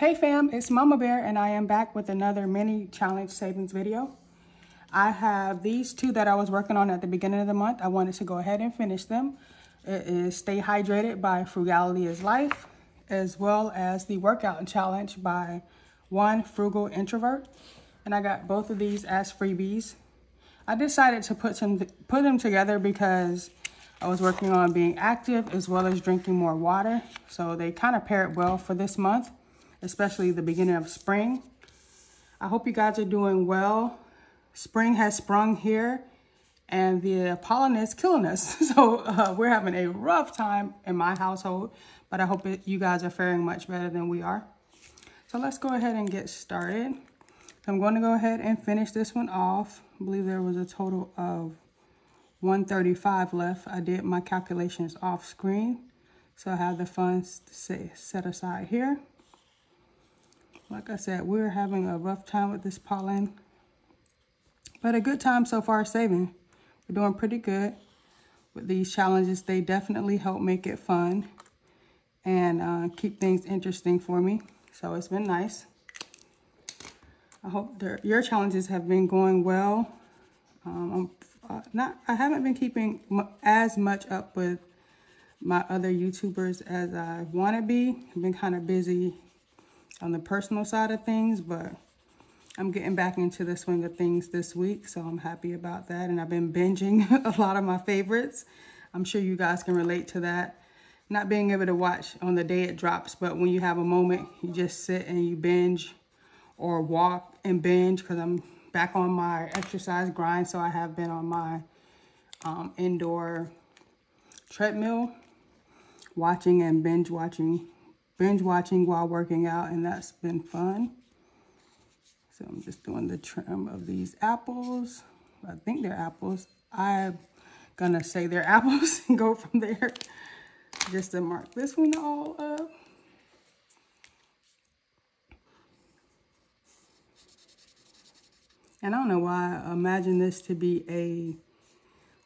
Hey fam, it's Mama Bear and I am back with another mini challenge savings video. I have these two that I was working on at the beginning of the month. I wanted to go ahead and finish them. It is Stay Hydrated by Frugality is Life, as well as the Workout Challenge by One Frugal Introvert. And I got both of these as freebies. I decided to put, some, put them together because I was working on being active as well as drinking more water. So they kind of paired well for this month especially the beginning of spring. I hope you guys are doing well. Spring has sprung here and the pollen is killing us. So uh, we're having a rough time in my household, but I hope it, you guys are faring much better than we are. So let's go ahead and get started. I'm going to go ahead and finish this one off. I believe there was a total of 135 left. I did my calculations off screen. So I have the funds set aside here. Like I said, we're having a rough time with this pollen. But a good time so far saving. We're doing pretty good with these challenges. They definitely help make it fun and uh, keep things interesting for me. So it's been nice. I hope your challenges have been going well. Um, I'm uh, not, I haven't been keeping as much up with my other YouTubers as I want to be. I've been kind of busy on the personal side of things, but I'm getting back into the swing of things this week, so I'm happy about that. And I've been binging a lot of my favorites. I'm sure you guys can relate to that. Not being able to watch on the day it drops, but when you have a moment, you just sit and you binge or walk and binge because I'm back on my exercise grind. So I have been on my um, indoor treadmill watching and binge watching binge watching while working out, and that's been fun. So I'm just doing the trim of these apples. I think they're apples. I'm gonna say they're apples and go from there just to mark this one all up. And I don't know why I imagine this to be a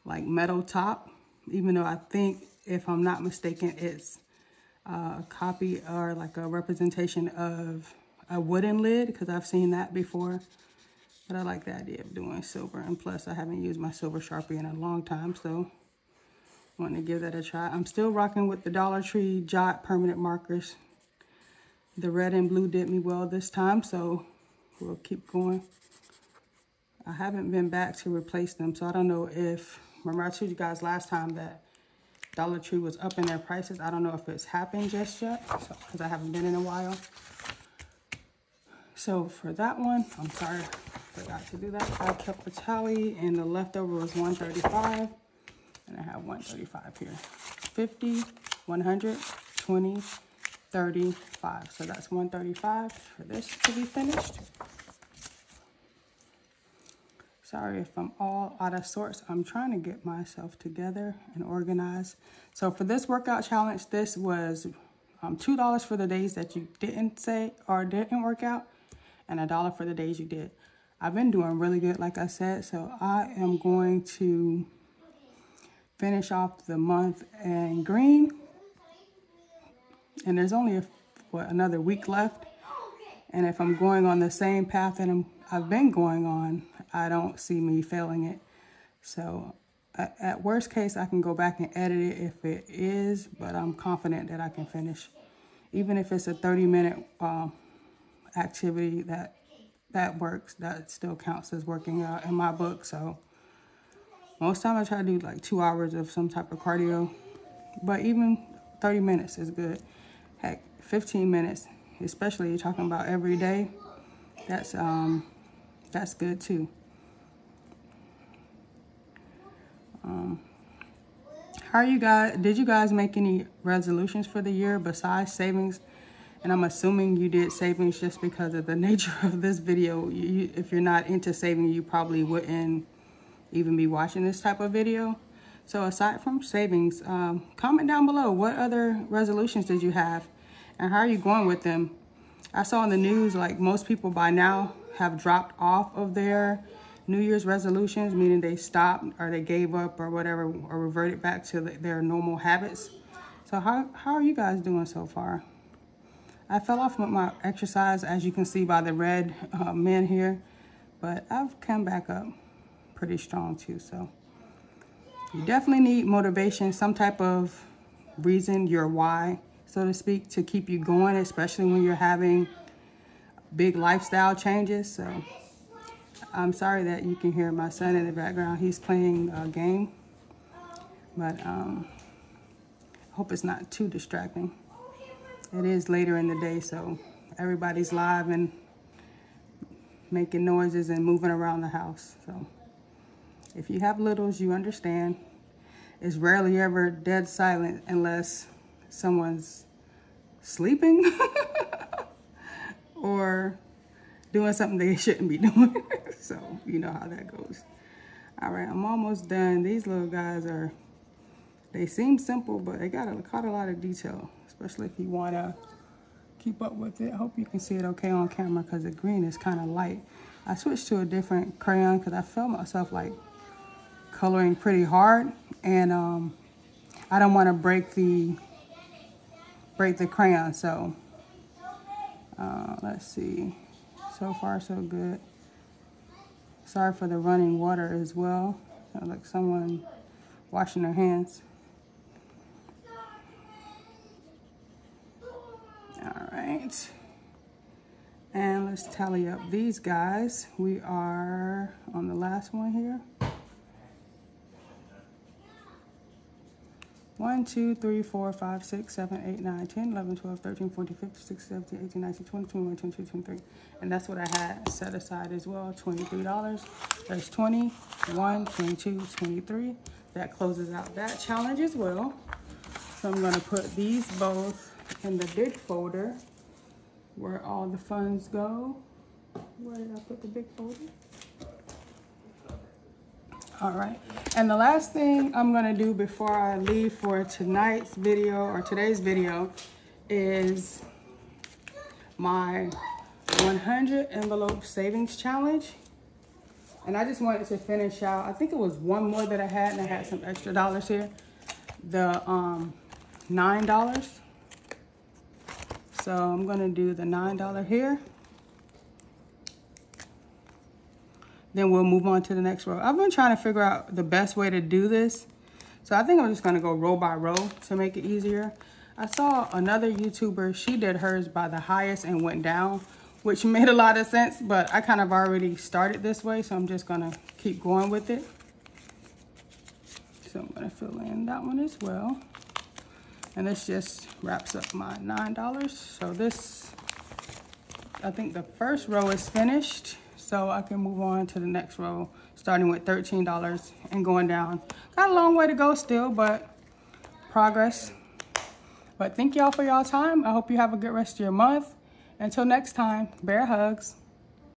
like metal top, even though I think if I'm not mistaken, it's a copy or like a representation of a wooden lid because I've seen that before. But I like the idea of doing silver. And plus, I haven't used my silver Sharpie in a long time, so I want to give that a try. I'm still rocking with the Dollar Tree Jot permanent markers. The red and blue did me well this time, so we'll keep going. I haven't been back to replace them, so I don't know if, remember I told you guys last time that Dollar Tree was up in their prices. I don't know if it's happened just yet because so, I haven't been in a while. So for that one, I'm sorry, forgot to do that. I kept the tally and the leftover was 135 and I have 135 here. 50, 100, 20, 35. So that's 135 for this to be finished. Sorry if I'm all out of sorts. I'm trying to get myself together and organized. So for this workout challenge, this was um, $2 for the days that you didn't say or didn't work out and a dollar for the days you did. I've been doing really good, like I said, so I am going to finish off the month in green. And there's only, a, what, another week left. And if I'm going on the same path that I'm, I've been going on, I don't see me failing it. So at worst case, I can go back and edit it if it is, but I'm confident that I can finish. Even if it's a 30 minute um, activity that that works, that still counts as working out in my book. So most time I try to do like two hours of some type of cardio, but even 30 minutes is good. Heck, 15 minutes, especially you're talking about every day, that's, um, that's good too. Um, how are you guys? Did you guys make any resolutions for the year besides savings? And I'm assuming you did savings just because of the nature of this video. You, if you're not into saving, you probably wouldn't even be watching this type of video. So aside from savings, um, comment down below what other resolutions did you have and how are you going with them? I saw in the news like most people by now have dropped off of their New Year's resolutions, meaning they stopped or they gave up or whatever, or reverted back to the, their normal habits. So how, how are you guys doing so far? I fell off with my exercise, as you can see by the red uh, men here, but I've come back up pretty strong too. So you definitely need motivation, some type of reason, your why, so to speak, to keep you going, especially when you're having big lifestyle changes. So I'm sorry that you can hear my son in the background. He's playing a game, but um, hope it's not too distracting. It is later in the day, so everybody's live and making noises and moving around the house. So if you have littles, you understand. It's rarely ever dead silent unless someone's sleeping or doing something they shouldn't be doing. so you know how that goes. All right, I'm almost done. These little guys are, they seem simple, but they got a, caught a lot of detail especially if you want to keep up with it. I hope you can see it okay on camera because the green is kind of light. I switched to a different crayon because I felt myself like coloring pretty hard and um, I don't want to break the break the crayon so uh, let's see so far so good sorry for the running water as well like someone washing their hands All right. And let's tally up these guys. We are on the last one here. 1, 2, 3, 4, 5, 6, 7, 8, 9, 10, 11, 12, 13, 14, 15, 16, 17, 18, 19, 20, 21, 22, 23. And that's what I had set aside as well, $23. There's 20, 1, 22, 23. That closes out that challenge as well. So I'm gonna put these both in the big folder where all the funds go. Where did I put the big folder? All right, and the last thing I'm gonna do before I leave for tonight's video or today's video is my 100 envelope savings challenge. And I just wanted to finish out, I think it was one more that I had and I had some extra dollars here. The um, $9 so I'm gonna do the $9 here. Then we'll move on to the next row. I've been trying to figure out the best way to do this. So I think I'm just gonna go row by row to make it easier. I saw another YouTuber, she did hers by the highest and went down, which made a lot of sense, but I kind of already started this way, so I'm just gonna keep going with it. So I'm gonna fill in that one as well. And this just wraps up my $9. So this, I think the first row is finished. So I can move on to the next row, starting with $13 and going down. Got a long way to go still, but progress. But thank y'all for y'all time. I hope you have a good rest of your month. Until next time, bear hugs.